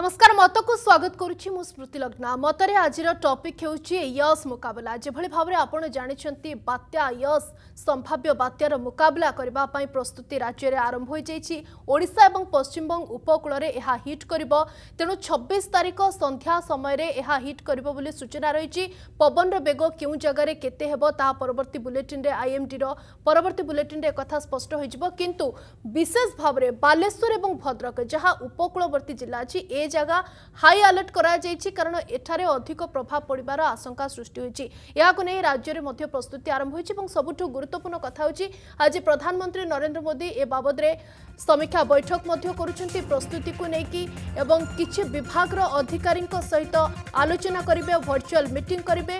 নমস্কার মতকু স্বাগত করছি মু স্মৃতি লগ্না মতরে আজির টপিক হচ্ছে ୟସ୍ ମୁକାବିଲା ଯେଭଳି ଭାବରେ ଆପଣ ଜାଣିଛନ୍ତି ବାତ୍ୟା ୟସ୍ ସମ୍ଭାବ୍ୟ ବାତ୍ୟାର ମୁକାବିଲା କରିବା ପାଇଁ ପ୍ରସ୍ତୁତି ରାଜ୍ୟରେ ଆରମ୍ଭ ହୋଇଯାଇଛି ଓଡ଼ିଶା ଏବଂ ପଶ୍ଚିମବଙ୍ଗ ଉପକୂଳରେ ଏହା ହିଟ୍ କରିବ ତେଣୁ ଛବିଶ ତାରିଖ ସନ୍ଧ୍ୟା ସମୟରେ ଏହା ହିଟ୍ କରିବ ବୋଲି ସୂଚନା ରହିଛି ପବନର ବେଗ କେଉଁ ଜାଗାରେ କେତେ ହେବ ତାହା ପରବର୍ତ୍ତୀ ବୁଲେଟିନ୍ରେ ଆଇଏମ୍ଡିର ପରବର୍ତ୍ତୀ ବୁଲେଟିନ୍ରେ କଥା ସ୍ପଷ୍ଟ ହୋଇଯିବ କିନ୍ତୁ ବିଶେଷ ଭାବରେ ବାଲେଶ୍ୱର ଏବଂ ଭଦ୍ରକ ଯାହା ଉପକୂଳବର୍ତ୍ତୀ ଜିଲ୍ଲା ଅଛି ଏ জায়গা হাই আলর্ট করা যাইছি কারণ এখানে অধিক প্রভাব পড়িবার আশঙ্কা সৃষ্টি হয়েছে এখন রাজ্যের মধ্যে প্রস্তুতি আরম্ভ হয়েছে এবং সবুঠু গুরুত্বপূর্ণ কথা হচ্ছে আজ প্রধানমন্ত্রী নরেন্দ্র মোদী এ বাবদরে সমীক্ষা বৈঠক মধ্যে করছেন প্রস্তুতি নেই এবং কিছু বিভাগর অধিকারী সহিত আলোচনা করবে ভর্চুয়াল মিটিং করবে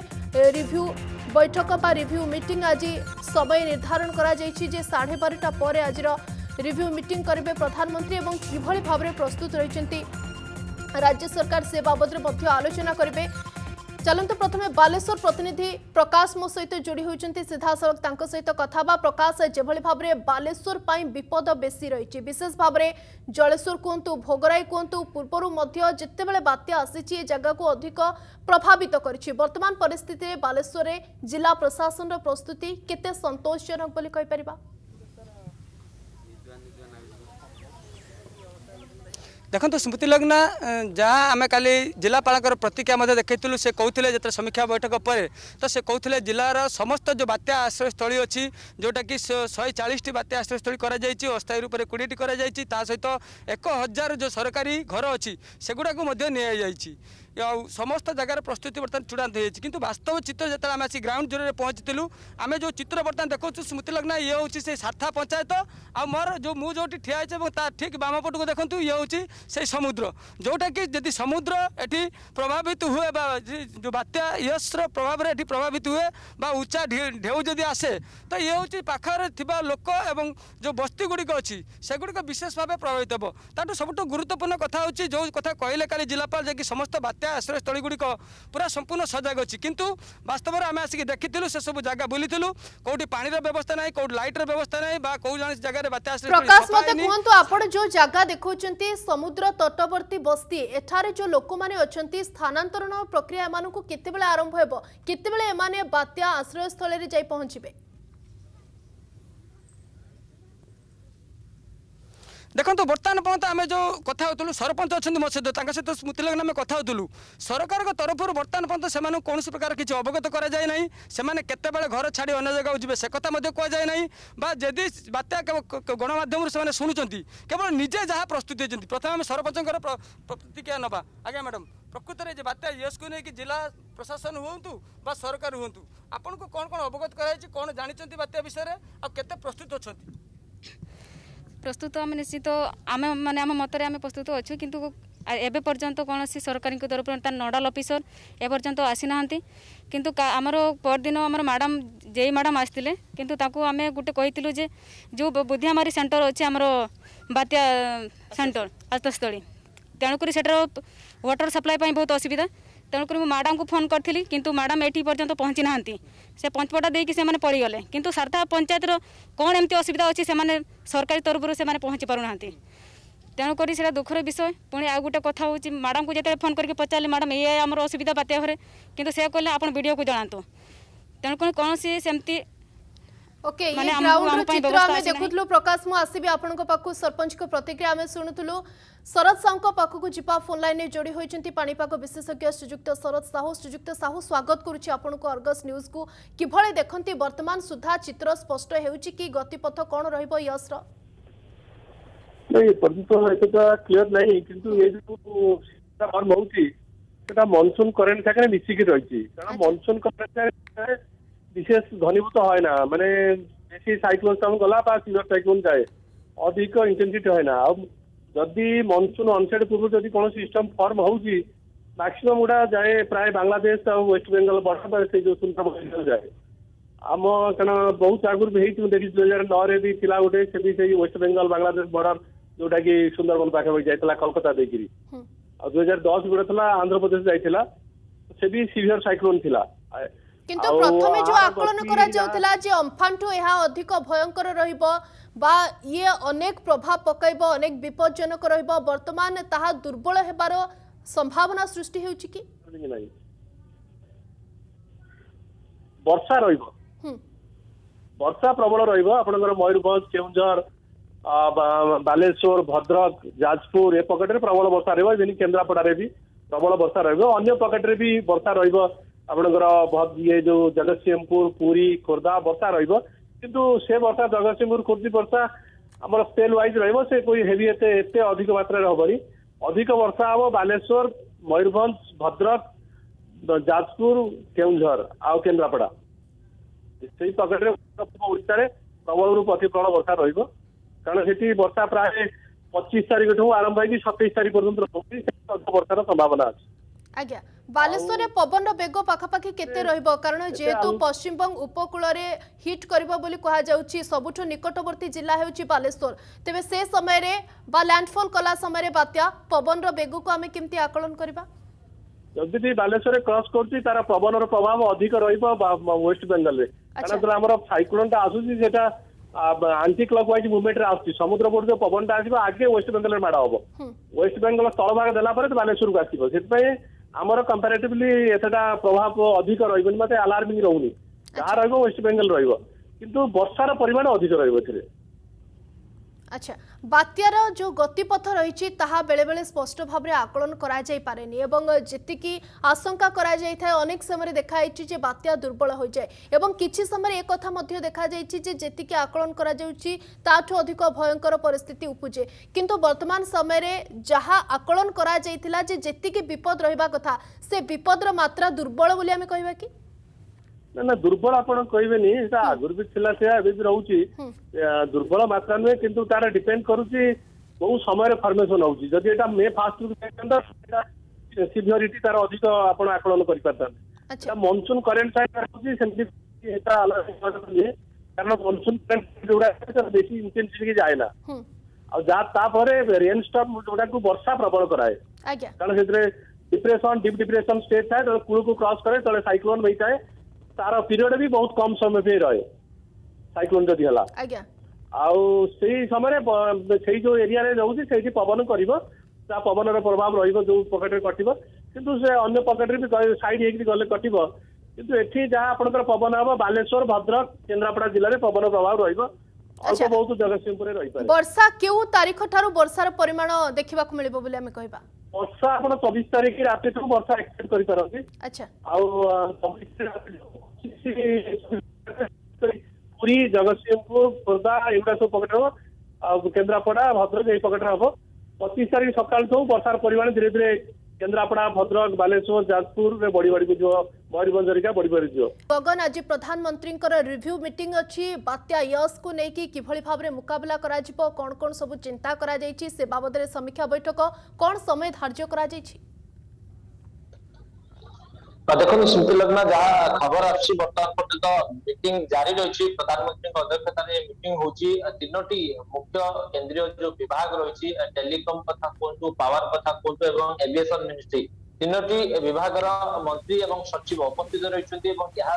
রিভিউ বৈঠক বা রিভিউ মিটিং আজ সময় নির্ধারণ করা যাইছি যে সাড়ে বারোটা পরে আজর রিভিউ মিটিং করবে প্রধানমন্ত্রী এবং কিভাবে ভাবে প্রস্তুত রয়েছেন রাজ্য সরকার সে বাবদরে মধ্য আলোচনা করবে চলন্তু প্রথমে বালেশ্বর প্রতিনিধি প্রকাশ মো সহিত যোড়ি হয়েছেন সিধাসলখ তাঙ্ক সহিত কথা বা প্রকাশ যেভাবে ভাবে বালেশ্বর পাই বিপদ বেশি রয়েছে বিশেষ ভাবে জলেশ্বর কুহতু ভোগরাই কুহতু পূর্বর মধ্যে যেতবে বাত্যা আসিছে এ জায়গাকে অধিক প্রভাবিত করেছে বর্তমান পরিস্থিতিতে বালেশ্বরে জেলা প্রশাসনর প্রস্তুতি কেতে সন্তোষজনক বলে কইপারিবা ଦେଖନ୍ତୁ ସ୍ମୃତି ଲଗ୍ନ ଯାହା ଆମେ କାଲି ଜିଲ୍ଲାପାଳଙ୍କର ପ୍ରତିକ୍ରିୟା ମଧ୍ୟ ଦେଖାଇଥିଲୁ ସେ କହୁଥିଲେ ଯେତେବେଳେ ସମୀକ୍ଷା ବୈଠକ ପରେ ତ ସେ କହୁଥିଲେ ଜିଲ୍ଲାର ସମସ୍ତ ଯେଉଁ ବାତ୍ୟା ଆଶ୍ରୟସ୍ଥଳୀ ଅଛି ଯେଉଁଟାକି ଶହେ ଚାଳିଶଟି ବାତ୍ୟା ଆଶ୍ରୟସ୍ଥଳୀ କରାଯାଇଛି ଅସ୍ଥାୟୀ ରୂପରେ କୋଡ଼ିଏଟି କରାଯାଇଛି ତା ସହିତ ଏକ ହଜାର ଯେଉଁ ସରକାରୀ ଘର ଅଛି ସେଗୁଡ଼ାକୁ ମଧ୍ୟ ନିଆଯାଇଛି ଆଉ ସମସ୍ତ ଜାଗାରେ ପ୍ରସ୍ତୁତି ବର୍ତ୍ତମାନ ଚୂଡ଼ାନ୍ତ ହୋଇଛି କିନ୍ତୁ ବାସ୍ତବ ଚିତ୍ର ଯେତେବେଳେ ଆମେ ଆସି ଗ୍ରାଉଣ୍ଡ ଜିରୋରେ ପହଞ୍ଚିଥିଲୁ ଆମେ ଯେଉଁ ଚିତ୍ର ବର୍ତ୍ତମାନ ଦେଖାଉଛୁ ସ୍ମୃତି ଲଗ୍ନା ଇଏ ହେଉଛି ସେଇ ସାର୍ଥା ପଞ୍ଚାୟତ ଆଉ ମୋର ଯେଉଁ ମୁଁ ଯେଉଁଠି ଠିଆ ହେଇଛି ଏବଂ ତା ଠିକ୍ ବାମ ପଟକୁ ଦେଖନ୍ତୁ ଇଏ ହେଉଛି ସେଇ ସମୁଦ୍ର ଯେଉଁଟାକି ଯଦି ସମୁଦ୍ର ଏଠି ପ୍ରଭାବିତ ହୁଏ ବା ଯେଉଁ ବାତ୍ୟା ଇୟସ୍ର ପ୍ରଭାବରେ ଏଠି ପ୍ରଭାବିତ ହୁଏ ବା ଉଚ୍ଚା ଢେଉ ଯଦି ଆସେ ତ ଇଏ ହେଉଛି ପାଖରେ ଥିବା ଲୋକ ଏବଂ ଯେଉଁ ବସ୍ତିଗୁଡ଼ିକ ଅଛି ସେଗୁଡ଼ିକ ବିଶେଷ ଭାବେ ପ୍ରଭାବିତ ହେବ ତାଠୁ ସବୁଠୁ ଗୁରୁତ୍ୱପୂର୍ଣ୍ଣ କଥା ହେଉଛି ଯେଉଁ କଥା କହିଲେ କାଲି ଜିଲ୍ଲାପାଳ ଯାଇକି ସମସ୍ତ ବାତ୍ୟା ବାତ୍ୟା ଆଶ୍ରୟସ୍ଥଳୀ ଗୁଡ଼ିକ ପୁରା ସମ୍ପୂର୍ଣ୍ଣ ସଜାଗ ଅଛି କିନ୍ତୁ ବାସ୍ତବରେ ଆମେ ଆସିକି ଦେଖିଥିଲୁ ସେସବୁ ଜାଗା ବୁଲିଥିଲୁ କୋଉଠି ପାଣିର ବ୍ୟବସ୍ଥା ନାହିଁ କୋଉଠି ଲାଇଟ୍ର ବ୍ୟବସ୍ଥା ନାହିଁ ବା କୋଉ ଜଣେ ଜାଗାରେ ବାତ୍ୟା ଆଶ୍ରୟସ୍ଥଳୀ ଆପଣ ଯୋଉ ଜାଗା ଦେଖୁଛନ୍ତି ସମୁଦ୍ର ତଟବର୍ତ୍ତୀ ବସ୍ତି ଏଠାରେ ଯୋଉ ଲୋକମାନେ ଅଛନ୍ତି ସ୍ଥାନାନ୍ତରଣ ପ୍ରକ୍ରିୟା ଏମାନଙ୍କୁ କେତେବେଳେ ଆରମ୍ଭ ହେବ କେତେବେଳେ ଏମାନେ ବାତ୍ୟା ଆଶ୍ରୟସ୍ଥଳୀରେ ଯାଇ ପହଞ୍ଚିବେ ଦେଖନ୍ତୁ ବର୍ତ୍ତମାନ ପର୍ଯ୍ୟନ୍ତ ଆମେ ଯେଉଁ କଥା ହେଉଥିଲୁ ସରପଞ୍ଚ ଅଛନ୍ତି ମୋ ସହିତ ତାଙ୍କ ସହିତ ସ୍ମୃତି ଲଗ୍ନ ଆମେ କଥା ହେଉଥିଲୁ ସରକାରଙ୍କ ତରଫରୁ ବର୍ତ୍ତମାନ ପର୍ଯ୍ୟନ୍ତ ସେମାନଙ୍କୁ କୌଣସି ପ୍ରକାର କିଛି ଅବଗତ କରାଯାଏ ନାହିଁ ସେମାନେ କେତେବେଳେ ଘର ଛାଡ଼ି ଅନ୍ୟ ଜାଗାକୁ ଯିବେ ସେ କଥା ମଧ୍ୟ କୁହାଯାଏ ନାହିଁ ବା ଯଦି ବାତ୍ୟା ଗଣମାଧ୍ୟମରୁ ସେମାନେ ଶୁଣୁଛନ୍ତି କେବଳ ନିଜେ ଯାହା ପ୍ରସ୍ତୁତି ହୋଇଛନ୍ତି ପ୍ରଥମେ ଆମେ ସରପଞ୍ଚଙ୍କର ପ୍ରତିକ୍ରିୟା ନେବା ଆଜ୍ଞା ମ୍ୟାଡ଼ାମ୍ ପ୍ରକୃତରେ ଯେ ବାତ୍ୟା ୟସ୍କୁ ନେଇକି ଜିଲ୍ଲା ପ୍ରଶାସନ ହୁଅନ୍ତୁ ବା ସରକାର ହୁଅନ୍ତୁ ଆପଣଙ୍କୁ କ'ଣ କ'ଣ ଅବଗତ କରାଯାଇଛି କ'ଣ ଜାଣିଛନ୍ତି ବାତ୍ୟା ବିଷୟରେ ଆଉ କେତେ ପ୍ରସ୍ତୁତ ଅଛନ୍ତି ପ୍ରସ୍ତୁତ ଆମେ ନିଶ୍ଚିତ ଆମେ ମାନେ ଆମ ମତରେ ଆମେ ପ୍ରସ୍ତୁତ ଅଛୁ କିନ୍ତୁ ଏବେ ପର୍ଯ୍ୟନ୍ତ କୌଣସି ସରକାରଙ୍କ ତରଫରୁ ତା ନୋଡାଲ ଅଫିସର ଏ ପର୍ଯ୍ୟନ୍ତ ଆସିନାହାନ୍ତି କିନ୍ତୁ ଆମର ପରଦିନ ଆମର ମ୍ୟାଡ଼ାମ୍ ଜେଇ ମ୍ୟାଡ଼ାମ୍ ଆସିଥିଲେ କିନ୍ତୁ ତାଙ୍କୁ ଆମେ ଗୋଟେ କହିଥିଲୁ ଯେ ଯେଉଁ ବୁଦ୍ଧିଆମାରୀ ସେଣ୍ଟର ଅଛି ଆମର ବାତ୍ୟା ସେଣ୍ଟର ଆତସ୍ଥଳୀ ତେଣୁକରି ସେଠାର ୱାଟର ସପ୍ଲାଏ ପାଇଁ ବହୁତ ଅସୁବିଧା তেমনি ম্যাডামকে ফোন করি কিন্তু ম্যাডাম এটি পর্যন্ত পৌঁছি না সে পঞ্চপটা দিয়ে সে পড়িগলে কিন্তু সারথা পঞ্চায়েতর কোণ এমতি অসুবিধা অছে সে সরকারি তরফর সে পৌঁছি পু না তেমকি সেটা দুঃখর বিষয় পুঁ আউ গোটে কথা হচ্ছে ম্যাডামকে যেতে ফোন করি পচারে ম্যাডাম ইয়ে আমার অসুবিধা বাত্যা ঘরে কিন্তু সে কলে আপনার ভিডিওকে জনাতু তেমকি কোণী সেমতি ओके ग्राउंड चित्र प्रकाश मु सरपंच को प्रतिक्रिया शुणुलु शरद साहू पाखक फोन लाइन जोड़ी होती पाणीपाग विशेषज्ञ श्रीजुक्त शरद साहू श्रीजुक्त साहू स्वागत करुच्ची न्यूज को किभली देखते बर्तमान सुधा चित्र स्पष्ट हो गतिपथ कौन रसर क्लीयर ना करेन्ट सागर मिसिकी रही मनसून करेन्ट বিশেষ ঘনীভূত হয় না মানে বেশি সাইক্লোন টাউন গলা বা সিভিয়ার সাইক্লোন যায় অধিক ইন্টেনসিটি হয় না ଆଉ ଯଦି ମନସୁନ ଅନସେଟ୍ ପୂର୍ବରୁ ଯଦି କୌଣସି ସିଷ୍ଟମ ଫର୍ମ ହଉଛି ମ୍ୟାକ୍ସିମମ୍ ଗୁଡା ଯାଏ ପ୍ରାୟ ବାଂଲାଦେଶ ଆଉ ୱେଷ୍ଟବେଙ୍ଗଲ ବର୍ଷା ସେ ଯୋଉ ସୁନ୍ଦର ଯାଏ ଆମ କାରଣ ବହୁତ ଆଗରୁ ବି ହେଇଛି ମୁଁ ଦେଖିଛି ଦୁଇ ହଜାର ନଅରେ ବି ଥିଲା ଗୋଟେ ସେ ବି ସେଇ ୱେଷ୍ଟବେଙ୍ଗଲ ବାଂଲାଦେଶ ବର୍ଡର ଯୋଉଟା କି ସୁନ୍ଦରବନ ପାଖାପାଖି ଯାଇଥିଲା କଲକତା ଦେଇକିରି ଆଉ ଦୁଇ ହଜାର ଦଶ ଗୋଟେ ଥିଲା ଆନ୍ଧ୍ରପ୍ରଦେଶ ଯାଇଥିଲା ସେ ବି ସିଭିୟର ସାଇକ୍ଲୋନ ଥିଲା কিন্তু প্রথমে যে আকলন করা যাওতিলা যে অম্ফান টু এহা অধিক ভয়ঙ্কর রহিব বা ইয়ে অনেক প্রভাব পকাইব অনেক বিপজ্জনক রহিব বর্তমান তাহা দুর্বল হেবার সম্ভাবনা সৃষ্টি হেউচি কি বর্ষা রহিব বর্ষা প্রবল রহিব আপনাদের ময়ূরভঞ্জ কেউঝর বালেশ্বর ভদ্রক যাজপুর এ পকেটে প্রবল বর্ষা রহিব ଯେମିତି କେନ୍ଦ୍ରାପଡ଼ାରେ বি প্রবল বর্ষা রহিব অন্য পকেটে বি বর্ষা রহিব ଆପଣଙ୍କର ଇଏ ଯୋଉ ଜଗତସିଂହପୁର ପୁରୀ ଖୋର୍ଦ୍ଧା ବର୍ଷା ରହିବ କିନ୍ତୁ ସେ ବର୍ଷା ଜଗତସିଂହପୁର ଖୋର୍ଦ୍ଧି ବର୍ଷା ଆମର ସ୍କେଲ ୱାଇଜ ରହିବ ସେ ਕੋਈ ହେଭି ଏତେ ଏତେ ଅଧିକ ମାତ୍ରାରେ ହବନି ଅଧିକ ବର୍ଷା ହବ ବାଲେଶ୍ୱର ମୟୂରଭଞ୍ଜ ଭଦ୍ରକ ଯାଜପୁର କେଉଁଝର ଆଉ କେନ୍ଦ୍ରାପଡ଼ା ସେଇ ପକେଟରେ ଓଡ଼ିଶାରେ ପ୍ରବଳରୁ ଅତି ପ୍ରବଳ ବର୍ଷା ରହିବ କାରଣ ସେଠି ବର୍ଷା ପ୍ରାୟ ପଚିଶ ତାରିଖଠୁ ଆରମ୍ଭ ହେଇକି ସତେଇଶ ତାରିଖ ପର୍ଯ୍ୟନ୍ତ ରହୁଛି ବର୍ଷାର ସମ୍ଭାବନା ଅଛି ଆଜ୍ଞା বালেশ্বরে পবন বেগ পাখাপাখি কেতে রহব কারণ যেহেতু পশ্চিমবঙ্গ উপকূলরে হিট করব বলে কুহযাচ্ছি সবুঠু নিকটবর্তী জেলা হচ্ছে বালেশ্বর তেবে সে সময় বা ল্যান্ডফল কলা সময় বাত্যা পবনর বেগক আমি কমিটি আকলন করা ଯଦି ବି ବାଲେଶ୍ୱରରେ କ୍ରସ୍ କରୁଛି ତାର ପବନର ପ୍ରଭାବ ଅଧିକ ରହିବ ୱେଷ୍ଟ ବେଙ୍ଗଲରେ କାରଣ ଯେତେବେଳେ ଆମର ସାଇକ୍ଲୋନଟା ଆସୁଛି ସେଟା ଆଣ୍ଟି କ୍ଲକ ୱାଇଜ ମୁଭମେଣ୍ଟରେ ଆସୁଛି ସମୁଦ୍ର ପଟୁ ଯୋଉ ପବନଟା ଆସିବ ଆଗେ ୱେଷ୍ଟ ବେଙ୍ଗଲରେ ମାଡ଼ ହବ ୱେଷ୍ଟ ବେଙ୍ଗଲ ସ୍ଥଳଭାଗ ଦେଲା ପରେ ବାଲେଶ୍ୱରକୁ ଆସିବ ସେଥିପାଇଁ ଆମର କମ୍ପାରେଟିଭଲି ଏତେଟା ପ୍ରଭାବ ଅଧିକ ରହିବନି ମାନେ ଆଲାର୍ମିଂ ରହୁନି ଯାହା ରହିବ ୱେଷ୍ଟବେଙ୍ଗଲ ରହିବ କିନ୍ତୁ ବର୍ଷାର ପରିମାଣ ଅଧିକ ରହିବ ଏଥିରେ আচ্ছা বাত্যার যে গতিপথ রয়েছে তাহা বেড়ে স্পষ্ট ভাবে আকলন করা যাইপরে এবং যেতিকি আশঙ্কা করা যাই অনেক সময় দেখা যাইছে যে বাত্যা দুর্বল হয়ে যায় এবং কিছু সময় এ কথা মধ্যে দেখা যাইছে যে যেতিকি আকলন করা যাচ্ছে তাঠু অধিক ভয়ঙ্কর পরিস্থিতি উপুজে কিন্তু বর্তমান সময়ে যাহা আকলন করা যাই যে যেতিকি বিপদ রহবা কথা সে বিপদর মাত্রা দুর্বল বলে আমি কহবা কি ନା ନା ଦୁର୍ବଳ ଆପଣ କହିବେନି ସେଟା ଆଗରୁ ବି ଥିଲା ସେୟା ଏବେ ବି ରହୁଛି ଦୁର୍ବଳ ମାତ୍ରା ନୁହେଁ କିନ୍ତୁ ତାର ଡିପେଣ୍ଡ କରୁଛି କୋଉ ସମୟରେ ଫର୍ମେସନ ହଉଛି ଯଦି ଏଇଟା ମେ ଫାର୍ଷ୍ଟରୁ ଯାଇଥାନ୍ତା ସେଟା ସିଭିଅରିଟି ତାର ଅଧିକ ଆପଣ ଆକଳନ କରିପାରିଥାନ୍ତେ ମନସୁନ କରେଣ୍ଟ ସାଇଡ୍ ରହୁଛି ସେମିତି ଏଇଟା କାରଣ ମନସୁନ କରେଣ୍ଟ ଯୋଉଟା ବେଶୀ ଇଣ୍ଟେନ୍ସିଟିକି ଯାଏନା ଆଉ ଯାହା ତାପରେ ରେନ୍ ଷ୍ଟମ୍ ଯୋଉଟାକୁ ବର୍ଷା ପ୍ରବଳ କରାଏ କାରଣ ସେଥିରେ ଡିପ୍ରେସନ ଡିପ୍ ଡିପ୍ରେସନ ଷ୍ଟେଟ୍ ଥାଏ ତେଣୁ କୂଳକୁ କ୍ରସ୍ କରେ ତଳେ ସାଇକ୍ଲୋନ ହୋଇଥାଏ ତାର ପିରିୟଡ ବି ବହୁତ କମ ସମୟ ପାଇଁ ରହେ ସାଇକ୍ଲୋନ ଯଦି ହେଲା ଆଜ୍ଞା ଆଉ ସେଇ ସମୟରେ ସେଇ ଯୋଉ ଏରିଆରେ ରହୁଛି ସେଇଠି ପବନ କରିବ ତା ପବନର ପ୍ରଭାବ ରହିବ ଯୋଉ ପକେଟରେ କଟିବ କିନ୍ତୁ ସେ ଅନ୍ୟ ପକେଟରେ ବି ସାଇଡ ହେଇକି ଗଲେ କଟିବ କିନ୍ତୁ ଏଠି ଯାହା ଆପଣଙ୍କର ପବନ ହବ ବାଲେଶ୍ୱର ଭଦ୍ରକ କେନ୍ଦ୍ରାପଡା ଜିଲ୍ଲାରେ ପବନ ପ୍ରଭାବ ରହିବ ଅଳ୍ପ ବହୁତ ଜଗତସିଂହପୁରରେ ରହିପାରେ ବର୍ଷା କେଉଁ ତାରିଖ ଠାରୁ ବର୍ଷାର ପରିମାଣ ଦେଖିବାକୁ ମିଳିବ ବୋଲି ଆମେ କହିବା ବର୍ଷା ଆପଣ ଚବିଶ ତାରିଖ ରାତିଠୁ ବର୍ଷା ଏକ୍ସପେକ୍ଟ କରିପାରନ୍ତି ଆଉ ପୁରୀ ଜଗତସିଂହପୁର ଖୋର୍ଦ୍ଧା ଏଗୁଡା ସବୁ ପକେଟ ହବ ଆଉ କେନ୍ଦ୍ରାପଡା ଭଦ୍ରକ ଏଇ ପକେଟ ହବ ପଚିଶ ତାରିଖ ସକାଳଠୁ ବର୍ଷାର ପରିମାଣ ଧୀରେ ଧୀରେ କେନ୍ଦ୍ରାପଡ଼ା ଭଦ୍ରକ ବାଲେଶ୍ୱର ଯାଜପୁରରେ ବଢ଼ି ବଢ଼ିକି ଯିବ ମୟୂରଭଞ୍ଜ ହେରିକା ବଢ଼ି ବଢ଼ି ଯିବ ଗଗନ ଆଜି ପ୍ରଧାନମନ୍ତ୍ରୀଙ୍କର ରିଭ୍ୟୁ ମିଟିଂ ଅଛି ବାତ୍ୟା ୟସ୍କୁ ନେଇକି କିଭଳି ଭାବରେ ମୁକାବିଲା କରାଯିବ କ'ଣ କ'ଣ ସବୁ ଚିନ୍ତା କରାଯାଇଛି ସେ ବାବଦରେ ସମୀକ୍ଷା ବୈଠକ କ'ଣ ସମୟ ଧାର୍ଯ୍ୟ କରାଯାଇଛି দেখুন ସ୍ମୃତି ଲଗ୍ନା ଯାହା ଖବର ଆସୁଛି ବର୍ତ୍ତମାନ ପର୍ଯ୍ୟନ୍ତ ମିଟିଂ ଜାରି ରହିଛି ପ୍ରଧାନମନ୍ତ୍ରୀଙ୍କ ଅଧ୍ୟକ୍ଷତାରେ ମିଟିଂ ହଉଛି ତିନୋଟି ମୁଖ୍ୟ କେନ୍ଦ୍ରୀୟ ଯୋଉ ବିଭାଗ ରହିଛି ଟେଲିକମ୍ କଥା କୁହନ୍ତୁ ପାୱାର କଥା କୁହନ୍ତୁ ଏବଂ ଏଭିଏସନ ମିନିଷ୍ଟ୍ରି ତିନୋଟି ବିଭାଗର ମନ୍ତ୍ରୀ ଏବଂ ସଚିବ ଉପସ୍ଥିତ ରହିଛନ୍ତି ଏବଂ ଏହା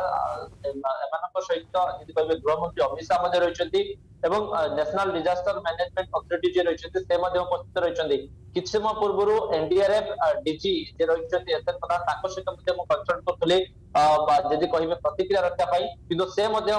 ଏମାନଙ୍କ ସହିତ ଯଦି କହିବେ ଗୃହମନ୍ତ୍ରୀ ଅମିତ ଶାହା ମଧ୍ୟ ରହିଛନ୍ତି ଏବଂ ନ୍ୟାସନାଲ ଡିଜାଷ୍ଟର ମ୍ୟାନେଜମେଣ୍ଟ ଅଥରିଟି ଯିଏ ରହିଛନ୍ତି ସେ ମଧ୍ୟ ଉପସ୍ଥିତ ରହିଛନ୍ତି କିଛି ସମୟ ପୂର୍ବରୁ ଏନଡିଆରଏଫ ଡିଜି ଯିଏ ରହିଛନ୍ତି ଏସ୍ ଏନ୍ ପ୍ରଧାନ ତାଙ୍କ ସହିତ ମଧ୍ୟ ମୁଁ କନସଲ୍ଟ କରୁଥିଲି ଯଦି କହିବେ ପ୍ରତିକ୍ରିୟା ରକ୍ଷା ପାଇଁ କିନ୍ତୁ ସେ ମଧ୍ୟ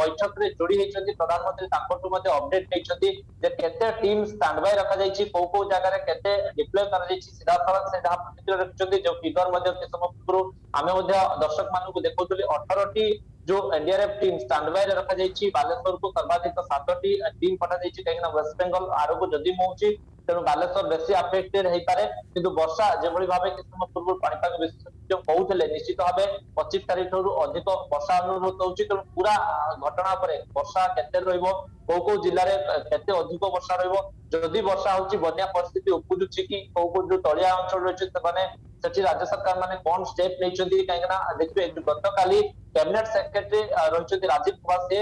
ବୈଠକରେ ଯୋଡି ହେଇଛନ୍ତି ପ୍ରଧାନମନ୍ତ୍ରୀ ତାଙ୍କଠୁ ମଧ୍ୟ ଅପଡେଟ୍ ନେଇଛନ୍ତି ଯେ କେତେ ଟିମ୍ ଷ୍ଟାଣ୍ଡ ବାଇ ରଖାଯାଇଛି କୋଉ କୋଉ ଜାଗାରେ କେତେ ଡିପ୍ଲୟ କରାଯାଇଛି ସିଧାସଳଖ ସେ ଯାହା ପ୍ରତିକ୍ରିୟା ରଖିଛନ୍ତି ଯୋଉ ଫିଗର ମଧ୍ୟ କିଛି ସମୟ ପୂର୍ବରୁ ଆମେ ମଧ୍ୟ ଦର୍ଶକମାନଙ୍କୁ ଦେଖାଉଥିଲେ ଅଠରଟି जो एनडीआरएफ टीम ଷ୍ଟାଣ୍ଡବାଇରେ ରଖାଯାଇଛି ବାଲେଶ୍ୱରକୁ ସର୍ବାଧିକ ସାତଟି ଟିମ୍ ପଠାଯାଇଛି କାହିଁକି ନା ବେଙ୍ଗଲ ଆରକୁ ଯଦି ମୁହୁଛି ତେଣୁ ବାଲେଶ୍ୱର ବେଶୀ ଆଫେକ୍ଟେଡ ହେଇପାରେ କିନ୍ତୁ ବର୍ଷା ଯେଭଳି ଭାବେ କିଛି ସମୟ ପୂର୍ବରୁ ପାଣିପାଗ ବିଶେଷଜ୍ଞ କହୁଥିଲେ ନିଶ୍ଚିତ ଭାବେ ପଚିଶ ତାରିଖଠାରୁ ଅଧିକ ବର୍ଷା ଅନୁଭୂତ ହେଉଛି ତେଣୁ ପୁରା ଘଟଣା ଉପରେ ବର୍ଷା କେତେ ରହିବ କୋଉ କୋଉ ଜିଲ୍ଲାରେ କେତେ ଅଧିକ ବର୍ଷା ରହିବ ଯଦି ବର୍ଷା ହଉଛି ବନ୍ୟା ପରିସ୍ଥିତି ଉପୁଜୁଛି କି କୋଉ କୋଉ ଯୋଉ ତଳିଆ ଅଞ୍ଚଳ ରହିଛି ସେମାନେ ସେଠି ରାଜ୍ୟ ସରକାର ମାନେ କଣ ଷ୍ଟେପ ନେଇଛନ୍ତି କାହିଁକି ନା ଦେଖିବେ ଗତକାଲି କ୍ୟାବିନେଟ ସେକ୍ରେଟେରୀ ରହିଛନ୍ତି ରାଜୀବ କୁମାର ସେ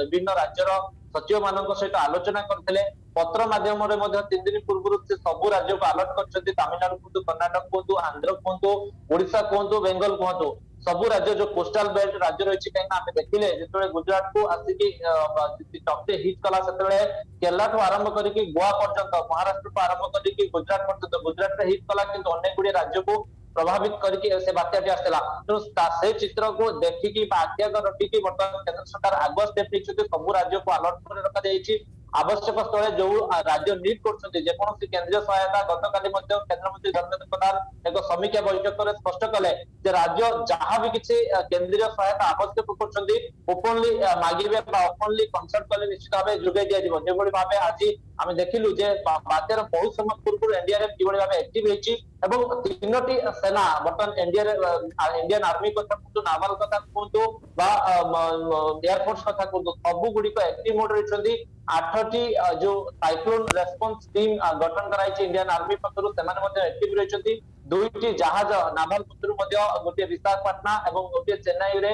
ବିଭିନ୍ନ ରାଜ୍ୟର ସଚିବ ମାନଙ୍କ ସହିତ ଆଲୋଚନା କରିଥିଲେ ପତ୍ର ମାଧ୍ୟମରେ ମଧ୍ୟ ତିନି ଦିନ ପୂର୍ବରୁ ସେ ସବୁ ରାଜ୍ୟକୁ ଆଲର୍ଟ କରିଛନ୍ତି ତାମିଲନାଡୁ କୁହନ୍ତୁ କର୍ଣ୍ଣାଟକ କୁହନ୍ତୁ ଆନ୍ଧ୍ର କୁହନ୍ତୁ ଓଡିଶା କୁହନ୍ତୁ ବେଙ୍ଗଲ କୁହନ୍ତୁ सब राज्य जो कोस्टल बेल्ट राज्य रही कहीं देखिले जो गुजरात को आसिकी टक्टे हिट कला सेरला आरंभ करी गोवा पर्यत महाराष्ट्र को आरंभ करी गुजरात पर्यटन गुजरात में हिट कला किनेक गुड राज्य को प्रभावित करके बात्याटी आसला तेनाली चित्र को देखिकी आज्ञा रखिकी बर्तमान केन्द्र सरकार आगुआ स्टेप नहीं सबू राज्य को आलर्ट रखा जाएगी ଆବଶ୍ୟକ ସ୍ଥଳେ ଯୋଉ ରାଜ୍ୟ ନିଡ୍ କରୁଛନ୍ତି ଯେକୌଣସି କେନ୍ଦ୍ରୀୟ ସହାୟତା ଗତକାଲି ମଧ୍ୟ କେନ୍ଦ୍ରମନ୍ତ୍ରୀ ଧର୍ମେନ୍ଦ୍ର ପ୍ରଧାନ ଏକ ସମୀକ୍ଷା ବୈଠକରେ ସ୍ପଷ୍ଟ କଲେ ଯେ ରାଜ୍ୟ ଯାହା ବି କିଛି କେନ୍ଦ୍ରୀୟ ସହାୟତା ଆବଶ୍ୟକ କରୁଛନ୍ତି ଓପନଲି ମାଗିବେ ବା ଓପନଲି କନସଲ୍ଟ କଲେ ନିଶ୍ଚିତ ଭାବେ ଯୋଗାଇ ଦିଆଯିବ ଯେଭଳି ଭାବେ ଆଜି ଆମେ ଦେଖିଲୁ ଯେ ବାତ୍ୟାର ବହୁତ ସମୟ ପୂର୍ବରୁ ଏନଡିଆରଏଫ କିଭଳି ଭାବେ ଆକ୍ଟିଭ ହେଇଛି ଏବଂ ତିନୋଟି ସେନା ବର୍ତ୍ତମାନ ଇଣ୍ଡିଆନ ଆର୍ମି କଥା କୁହନ୍ତୁ ନାଭାଲ କଥା କୁହନ୍ତୁ ବା ଏୟାରଫୋର୍ସ କଥା କୁହନ୍ତୁ ସବୁ ଗୁଡିକ ଆକ୍ଟିଭ ମୋଡରେ ଅଛନ୍ତି আঠটি ଯୋଉ ସାଇକ୍ଲୋନ ରେସ୍ପନ୍ସ ଟିମ୍ ଗଠନ କରାଯାଇଛି ଇଣ୍ଡିଆନ ଆର୍ମି ପକ୍ଷରୁ ସେମାନେ ମଧ୍ୟ ଏକ୍ଟିଭ ରହିଛନ୍ତି ଦୁଇଟି ଜାହାଜ ନାଭାଲ ପକ୍ଷରୁ ମଧ୍ୟ ଗୋଟିଏ ବିଶାଖାପାଟଣା ଏବଂ ଗୋଟିଏ ଚେନ୍ନାଇରେ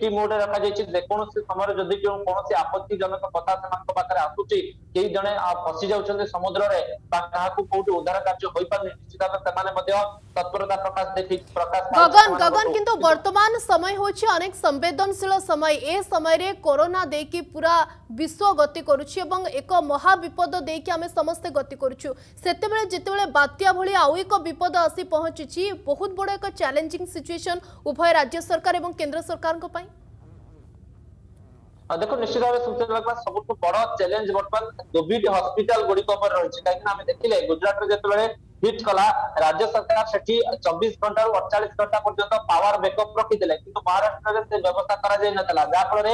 ટી મોડે ৰখা হৈছে লেকোন সেই সময়ৰ যদি কোনো কোনো আকস্মিকজনক কথা সমৰ পাতে আছুচিকেই জনে আ পচি যাওঁছনে সমুদ্ৰৰে বা কাৰকো কোট উদ্ধার কাৰ্য হৈ পানে নিচিতা তেমানে মধ্য তৎপরতাৰ কাষতে ঠিক প্ৰকাশ গগন গগন কিন্তু বৰ্তমান সময় হৈছে अनेक সংবেদনশীল সময় এ সময়ৰে কৰোনা দেখি पुरा বিশ্ব গতি কৰিছে আৰু এক মহা বিপদ দেখি আমি সমস্থে গতি কৰিছো সেইতে মলে যেতিয়া ভলি আউইক বিপদ আসি পহচিচি বহুত বড় এক চেলেনজিং সিচুয়েশ্বন উভয় ৰাজ্য সরকার আৰু কেন্দ্ৰ সরকারৰ ପାଇଁ ଦେଖ ନିଶ୍ଚିତ ଭାବେ ସୂଚନା ଲାଗିବା ସବୁଠୁ ବଡ ଚ୍ୟାଲେଞ୍ଜ ବର୍ତ୍ତମାନ କୋଭିଡ ହସ୍ପିଟାଲ ଗୁଡିକ ଉପରେ ରହିଛି କାହିଁକି ନା ଆମେ ଦେଖିଲେ ଗୁଜରାଟରେ ଯେତେବେଳେ ହିଟ୍ କଲା ରାଜ୍ୟ ସରକାର ସେଠି ଚବିଶ ଘଣ୍ଟାରୁ ଅଡ଼ଚାଳିଶ ଘଣ୍ଟା ପର୍ଯ୍ୟନ୍ତ ପାୱାର ବ୍ୟାକଅପ୍ ରଖିଥିଲେ କିନ୍ତୁ ମହାରାଷ୍ଟ୍ରରେ ସେ ବ୍ୟବସ୍ଥା କରାଯାଇ ନଥିଲା ଯାହାଫଳରେ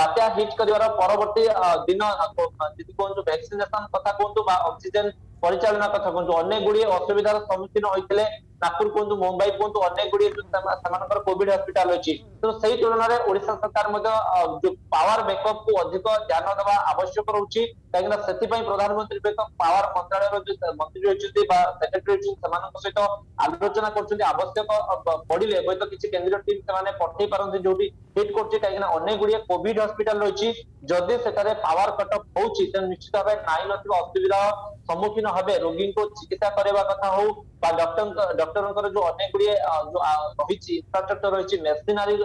ବାତ୍ୟା ହିଟ୍ କରିବାର ପରବର୍ତ୍ତୀ ଦିନ ଯଦି କୁହନ୍ତୁ ଭ୍ୟାକ୍ସିନେସନ କଥା କୁହନ୍ତୁ ବା ଅକ୍ସିଜେନ ପରିଚାଳନା କଥା କୁହନ୍ତୁ ଅନେକ ଗୁଡିଏ ଅସୁବିଧାର ସମ୍ମୁଖୀନ ହୋଇଥିଲେ নাগপুর କୁହନ୍ତୁ ମୁମ୍ବାଇ କୁହନ୍ତୁ ଅନେକ ଗୁଡ଼ିଏ ସେମାନଙ୍କର କୋଭିଡ ହସ୍ପିଟାଲ ଅଛି ତ ସେଇ ତୁଳନାରେ ଓଡିଶା ସରକାର ମଧ୍ୟ ପାୱାର ବ୍ୟାକଅପ କୁ ଅଧିକ ଧ୍ୟାନ ଦେବା ଆବଶ୍ୟକ ରହୁଛି କାହିଁକି ନା ସେଥିପାଇଁ ପ୍ରଧାନମନ୍ତ୍ରୀ ଏକ ପାୱାର ମନ୍ତ୍ରାଳୟର ଯୋଉ ମନ୍ତ୍ରୀ ଅଛନ୍ତି ବା ସେକ୍ରେଟାରୀ ରହିଛନ୍ତି ସେମାନଙ୍କ ସହିତ ଆଲୋଚନା କରୁଛନ୍ତି ଆବଶ୍ୟକ ପଡିଲେ ହୁଏତ କିଛି କେନ୍ଦ୍ରୀୟ ଟିମ୍ ସେମାନେ ପଠେଇ ପାରନ୍ତି ଯୋଉଠି ଫିଟ୍ କରୁଛି କାହିଁକି ନା ଅନେକ ଗୁଡିଏ କୋଭିଡ ହସ୍ପିଟାଲ ରହିଛି ଯଦି ସେଠାରେ ପାୱାର କଟ୍ ଅଫ୍ ହଉଛି ତେଣୁ ନିଶ୍ଚିତ ଭାବେ ନାହିଁ ନଥିବା ଅସୁବିଧା ସମ୍ମୁଖୀନ ହେବେ ରୋଗୀଙ୍କୁ ଚିକିତ୍ସା କରିବା କଥା ହଉ বা ଡକ୍ଟରଙ୍କ ଡକ୍ଟରଙ୍କର ଯୋଉ ଅନେକ ଗୁଡିଏ ରହିଛି ଇନଫ୍ରାଷ୍ଟ୍ରକ୍ଚର ରହିଛି ମେସିନାରୀ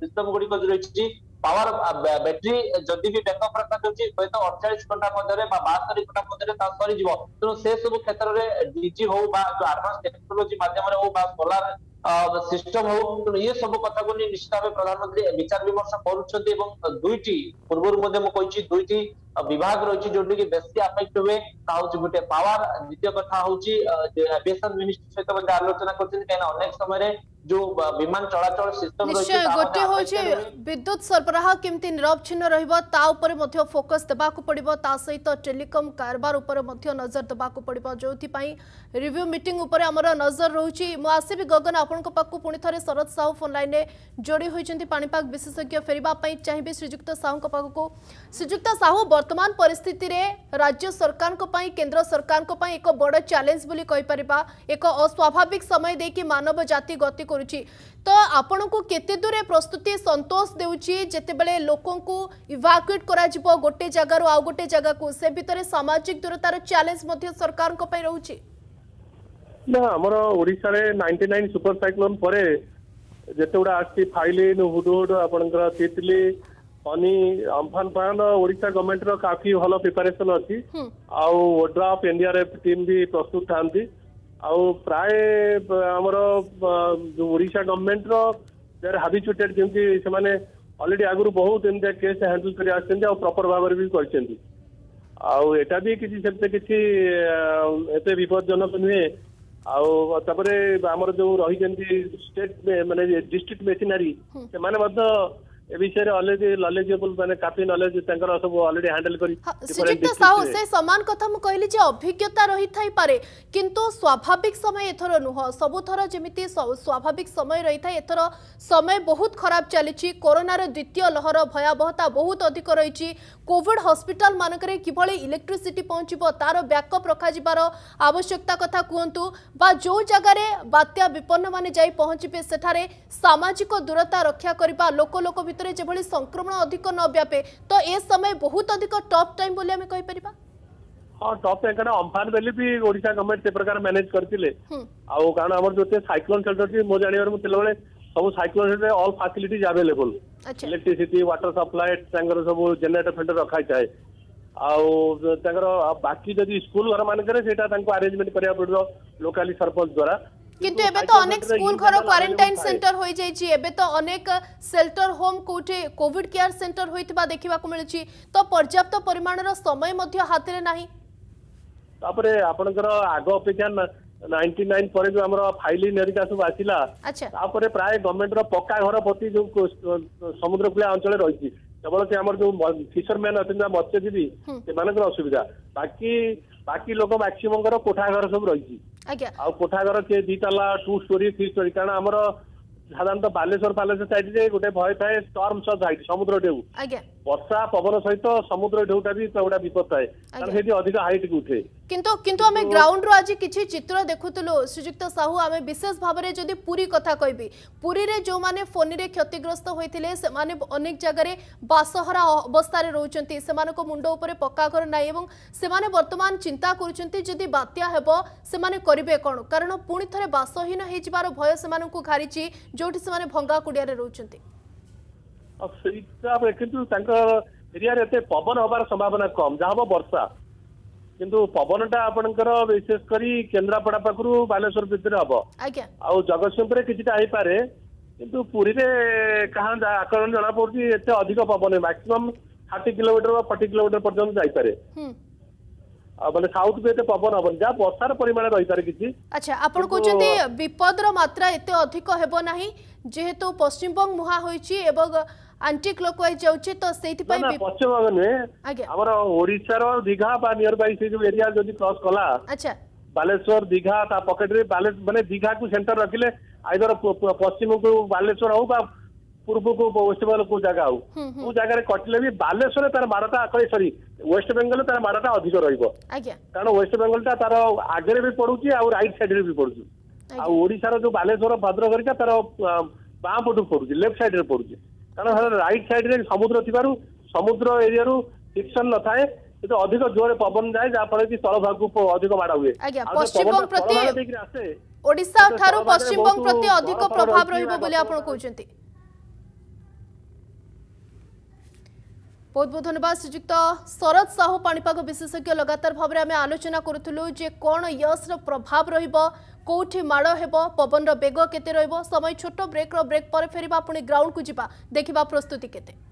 ସିଷ୍ଟମ ଗୁଡିକ ରହିଛି ପାୱାର ବ୍ୟାଟେରୀ ଯଦି ବି ବ୍ୟାକଅପ୍ ରଖାଯାଉଛି ହୁଏତ ଅଠଚାଳିଶ ଘଣ୍ଟା ମଧ୍ୟରେ ବା ବାସ୍ତରି ଘଣ୍ଟା ମଧ୍ୟରେ ତା ସରିଯିବ ତେଣୁ ସେ ସବୁ କ୍ଷେତ୍ରରେ ଡିଜି ହଉ ବା ଯୋଉ ଆଡଭାନ୍ସ ଟେକ୍ନୋଲୋଜି ମାଧ୍ୟମରେ ହଉ ବା ସୋଲାର ସିଷ୍ଟମ ହଉ ତେଣୁ ଇଏ ସବୁ କଥାକୁ ନେଇ ନିଶ୍ଚିତ ଭାବେ ପ୍ରଧାନମନ୍ତ୍ରୀ ବିଚାର ବିମର୍ଶ କରୁଛନ୍ତି ଏବଂ ଦୁଇଟି ପୂର୍ବରୁ ମଧ୍ୟ ମୁଁ କହିଛି ଦୁଇଟି ବିଭାଗ ରହିଛି ଯୋଉଠିକି ବେଶୀ ଆଫେକ୍ଟ ହୁଏ ତା ହଉଛି ଗୋଟେ ପାୱାର ଦ୍ୱିତୀୟ କଥା ହଉଛି ଆଭିଏସନ ମିନିଷ୍ଟ୍ରି ସହିତ ମଧ୍ୟ ଆଲୋଚନା କରୁଛନ୍ତି କାହିଁକିନା ଅନେକ ସମୟରେ जो विमान चलाचल सिस्टम निश्चय गोटे हो हूँ विद्युत सरबराह रहिबो ता रहा मध्य फोकस देबा को पड़िबो ता सहित टेलीकॉम कारोबार कारबार मध्य नजर देबा को पड़िबो पड़ो पई रिव्यू मीटिंग उपरे आमर नजर रोचे मुसबि गगन आपन को आपण पुनी थरे शरद साहू फोन लाइन ने जोड़ी होई पानी पाक विशेषज्ञ फेरबा पई चाहिबे श्रीजुक्त साहू को पाखक श्रीजुक्त साहू वर्तमान परिस्थिति रे राज्य सरकार को पई केंद्र सरकार को पई एक बड़ चैलेंज बोली कहि परबा एक अस्वाभाविक समय देकी मानव जाति गति କରୁଛି ତ ଆପଣଙ୍କୁ କେତେ ଦୂରରେ ପ୍ରସ୍ତୁତି ସନ୍ତୋଷ ଦେଉଛି ଯେତେବେଳେ ଲୋକଙ୍କୁ ଇଭାକୁଏଟ୍ କରାଯିବ ଗୋଟେ ଜାଗାରୁ ଆଉ ଗୋଟେ ଜାଗାକୁ ସେ ଭିତରେ ସାମାଜିକ ଦୂରତାର ଚ୍ୟାଲେଞ୍ଜ ମଧ୍ୟ ସରକାରଙ୍କ ପାଇଁ ରହୁଛି ନା ଆମର ଓଡ଼ିଶାରେ ନାଇଣ୍ଟି ନାଇନ୍ ସୁପର ସାଇକ୍ଲୋନ୍ ପରେ ଯେତେଗୁଡ଼ା ଆସିଛି ଫାଇଲିନ୍ ହୁଡ଼ହୁଡ଼ ଆପଣଙ୍କର ତିତଲି ଫନି ଅମ୍ଫାନ ପାନ ଓଡ଼ିଶା ଗଭର୍ଣ୍ଣମେଣ୍ଟର କାଫି ଭଲ ପ୍ରିପାରେସନ ଅଛି ଆଉ ଓଡ୍ରାଫ୍ ଏନ୍ଡିଆର୍ଏଫ୍ ଟିମ୍ ବି ପ୍ରସ୍ତୁତ ଥାନ୍ତି प्राय आमर जो ओडा गवर्नमेंट रिचुएटेड जमी अलरेडी आगु बहुत एमती केस हैंडल कर प्रपर भाव में भी किसी से किसी एत विपज्जनक नुहे आमर जो रही स्टेट मानने डिस्ट्रिक्ट मेसीनारी से ଏ ବିଷୟରେ ଅଲରେଡି ନଲେଜେବଲ ମାନେ କାଫି ନଲେଜ ତାଙ୍କର ସବୁ ଅଲରେଡି ହ୍ୟାଣ୍ଡେଲ କରି ସୁଜିତ ସାହୁ ସେ ସମାନ କଥା ମୁଁ କହିଲି ଯେ ଅଭିଜ୍ଞତା ରହିଥାଇପାରେ କିନ୍ତୁ ସ୍ୱାଭାବିକ ସମୟ ଏଥର ନୁହଁ ସବୁଥର ଯେମିତି ସ୍ୱାଭାବିକ ସମୟ ରହିଥାଏ ଏଥର ସମୟ ବହୁତ ଖରାପ ଚାଲିଛି କରୋନାର ଦ୍ୱିତୀୟ ଲହର ଭୟାବହତା ବହୁତ ଅଧିକ ରହିଛି କୋଭିଡ ହସ୍ପିଟାଲ ମାନଙ୍କରେ କିଭଳି ଇଲେକ୍ଟ୍ରିସିଟି ପହଞ୍ଚିବ ତାର ବ୍ୟାକଅପ୍ ରଖାଯିବାର ଆବଶ୍ୟକତା କଥା କୁହନ୍ତୁ ବା ଯେଉଁ ଜାଗାରେ ବାତ୍ୟା ବିପନ୍ନମାନେ ଯାଇ ପହଞ୍ଚିବେ ସେଠାରେ ସାମାଜିକ ଦୂରତା ରକ୍ଷା କରିବା ଲୋକ ଲୋକ ଭିତରେ ଭିତରେ ଯେଭଳି ସଂକ୍ରମଣ ଅଧିକ ନ ବ୍ୟାପେ ତ ଏ ସମୟ ବହୁତ ଅଧିକ ଟପ୍ ଟାଇମ୍ ବୋଲି ଆମେ କହିପାରିବା ହଁ ଟପ୍ ଟାଇମ୍ କାରଣ ଅମ୍ଫାନ ବେଲି ବି ଓଡ଼ିଶା ଗଭର୍ଣ୍ଣମେଣ୍ଟ ସେ ପ୍ରକାର ମ୍ୟାନେଜ କରିଥିଲେ ଆଉ କାରଣ ଆମର ଯୋଉ ସାଇକ୍ଲୋନ ସେଣ୍ଟର ଅଛି ମୋ ଜାଣିବାରେ ମୁଁ ଥିଲାବେଳେ ସବୁ ସାଇକ୍ଲୋନ ସେଣ୍ଟରରେ all facilities available electricity water supply ତାଙ୍କର ସବୁ ଜେନେରେଟର ଫେନେଟର ରଖାଯାଇଥାଏ ଆଉ ତାଙ୍କର ବାକି ଯଦି ସ୍କୁଲ ଘର ମାନଙ୍କରେ ସେଇଟା ତାଙ୍କୁ ଆରେଞ୍ଜମେଣ୍ଟ କରିବାକୁ ପଡ଼ିବ ଲୋକାଲି ସରପଞ୍ଚ ଦ୍ୱାରା কিন্তু এবে আচ্ছা, তো অনেক স্কুল ঘর কোয়ারেন্টাইন সেন্টার হয়ে যাইছি এবে তো অনেক সেল্টর হোম কোটে কোভিড কেয়ার সেন্টর হইতবা কো মিলুছি তো পর্যাপ্ত পরিমাণর সময় মধ্য হাতরে নাহি তাপরে আপনার আগ অপেক্ষা নাইনটি নাইন ପରେ ଯୋଉ ଆମର সব ହେରିକା আচ্ছা ଆସିଲା ତାପରେ ପ୍ରାୟ পক্কা ପକ୍କା ଘର ପ୍ରତି ଯୋଉ ସମୁଦ୍ରକୂଳିଆ ଅଞ୍ଚଳରେ ରହିଛି କେବଳ ସେ ଆମର ଯୋଉ ଫିସରମ୍ୟାନ ଅଛନ୍ତି ମତ୍ସ୍ୟଜୀବୀ ସେମାନଙ୍କର ଅସୁବିଧା ବାକି ବାକି ଲୋକ ମ୍ୟାକ୍ସିମଙ୍କର କୋଠାଘର ସବୁ ରହିଛି ଆଉ କୋଠାଘର କିଏ ଦି ତାଲା ଟୁ ଷ୍ଟୋରି ଥ୍ରୀ ଷ୍ଟୋରି କାରଣ ଆମର ସାଧାରଣତଃ ବାଲେଶ୍ୱର ଫାଲେଶ୍ୱର ସାଇଡରେ ଗୋଟେ ଭୟ ଥାଏ ଷ୍ଟର୍ମ ସଟ୍ ସାଇଡ୍ ସମୁଦ୍ର ଢେଉ ବର୍ଷା ପବନ ସହିତ ସମୁଦ୍ର ଢେଉଟା ବି ପୁରା ବିପଦ ଥାଏ କାରଣ ସେଠି ଅଧିକ ହାଇଟକୁ ଉଠେ କିନ୍ତୁ କିନ୍ତୁ ଆମେ ଗ୍ରାଉଣ୍ଡରୁ ଆଜି କିଛି ଚିତ୍ର ଦେଖୁଥିଲୁ ଶ୍ରୀଯୁକ୍ତ ସାହୁ ଆମେ ବିଶେଷ ଭାବରେ ଯଦି ପୁରୀ କଥା କହିବି ପୁରୀରେ ଯେଉଁମାନେ ଫୋନିରେ କ୍ଷତିଗ୍ରସ୍ତ ହୋଇଥିଲେ ସେମାନେ ଅନେକ ଜାଗାରେ ବାସହରା ଅବସ୍ଥାରେ ରହୁଛନ୍ତି ସେମାନଙ୍କ ମୁଣ୍ଡ ଉପରେ ପକ୍କା ଘର ନାହିଁ ଏବଂ ସେମାନେ ବର୍ତ୍ତମାନ ଚିନ୍ତା କରୁଛନ୍ତି ଯଦି ବାତ୍ୟା ହେବ ସେମାନେ କରିବେ କ'ଣ କାରଣ ପୁଣି ଥରେ ବାସହୀନ ହେଇଯିବାର ଭୟ ସେମାନଙ୍କୁ ଘାରିଛି ଯେଉଁଠି ସେମାନେ ଭଙ୍ଗା କୁଡ଼ିଆରେ ରହୁଛନ୍ତି କିନ୍ତୁ ତାଙ୍କ ଏରିଆରେ ଏତେ ପବନ ହବାର ସମ୍ଭାବନା କମ ଯାହା ହବ ବର୍ଷା କିନ୍ତୁ ପବନଟା ଆପଣଙ୍କର ବିଶେଷ କରି କେନ୍ଦ୍ରାପଡା ପାଖରୁ ବାଲେଶ୍ୱର ଭିତରେ ହବ ଆଉ ଜଗତସିଂହପୁରରେ କିଛିଟା ହେଇପାରେ କିନ୍ତୁ ପୁରୀରେ କାହା ଆକଳନ ଜଣାପଡୁଛି ଏତେ ଅଧିକ ପବନ ମାକ୍ସିମମ ଥାର୍ଟି କିଲୋମିଟର ବା ଫର୍ଟି କିଲୋମିଟର ପର୍ଯ୍ୟନ୍ତ ଯାଇପାରେ মানে সাউথ কু এতে পবন হবনি যা বর্ষার পরিমাণ রহিপারে কিছু আচ্ছা আপন কোচন্তি বিপদর মাত্রা এতে অধিক হেব নাহি যেহেতু পশ্চিমবঙ্গ মুহা হইছি এবং আন্টি ক্লকওয়াইজ যাচ্ছে তো সেইতি পাই পশ্চিমবঙ্গ নুয়ে আমার ওড়িশার দীঘা বা নিয়ার বাই সেই যে এরিয়া যদি ক্রস কলা আচ্ছা ବାଲେଶ୍ୱର ଦୀଘା ତା ପକେଟରେ ମାନେ ଦୀଘାକୁ ସେଣ୍ଟର ରଖିଲେ ଆଇଦର ପଶ୍ଚିମକୁ ବାଲେଶ୍ୱର ହଉ ବା ପୂର୍ବକୁ ୱେଷ୍ଟ ବେଙ୍ଗଲ କୋଉ ଜାଗା ଆଉ କୋଉ ଜାଗାରେ କଟିଲେ ବି ବାଲେଶ୍ୱରରେ ତାର ମାଡ଼ଟା ସରି ୱେଷ୍ଟବେଙ୍ଗଲରେ ତାର ମାଡ଼ଟା ଅଧିକ ରହିବ କାରଣ ୱେଷ୍ଟବେଙ୍ଗଲଟା ତାର ଆଗରେ ବି ପଡୁଛି ଆଉ ରାଇଟ୍ ସାଇଡ୍ରେ ବି ପଡୁଛି ଆଉ ଓଡ଼ିଶାର ଯୋଉ ବାଲେଶ୍ୱର ଭଦ୍ରକ ହେରିକା ତାର ବାଁ ପଟକୁ ପଡୁଛି ଲେଫ୍ଟ ସାଇଡ୍ରେ ପଡୁଛି କାରଣ ରାଇଟ୍ ସାଇଡ୍ରେ ସମୁଦ୍ର ଥିବାରୁ ସମୁଦ୍ର ଏରିଆରୁ ଫିକ୍ସନ୍ ନଥାଏ କିନ୍ତୁ ଅଧିକ ଜୋରରେ ପବନ ଯାଏ ଯାହାଫଳରେ କି ତଳ ଭାଗକୁ ଅଧିକ ମାଡ଼ ହୁଏ ଓଡ଼ିଶା ଠାରୁ ପଶ୍ଚିମବଙ୍ଗ ପ୍ରତି ଅଧିକ ପ୍ରଭାବ ରହିବ ବୋଲି ଆପଣ କହୁଛନ୍ତି ବହୁତ ବହୁତ ଧନ୍ୟବାଦ ଶ୍ରୀଯୁକ୍ତ ଶରଦ ସାହୁ ପାଣିପାଗ ବିଶେଷଜ୍ଞ ଲଗାତାର ଭାବରେ ଆମେ ଆଲୋଚନା କରୁଥିଲୁ ଯେ କ'ଣ ୟସ୍ର ପ୍ରଭାବ ରହିବ କେଉଁଠି ମାଡ଼ ହେବ ପବନର ବେଗ କେତେ ରହିବ ସମୟ ଛୋଟ ବ୍ରେକ୍ର ବ୍ରେକ୍ ପରେ ଫେରିବା ପୁଣି ଗ୍ରାଉଣ୍ଡକୁ ଯିବା ଦେଖିବା ପ୍ରସ୍ତୁତି କେତେ